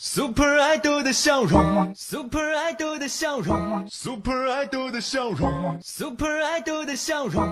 Super Idol 的笑容，Super Idol 的笑容，Super Idol 的笑容，Super Idol 的笑容。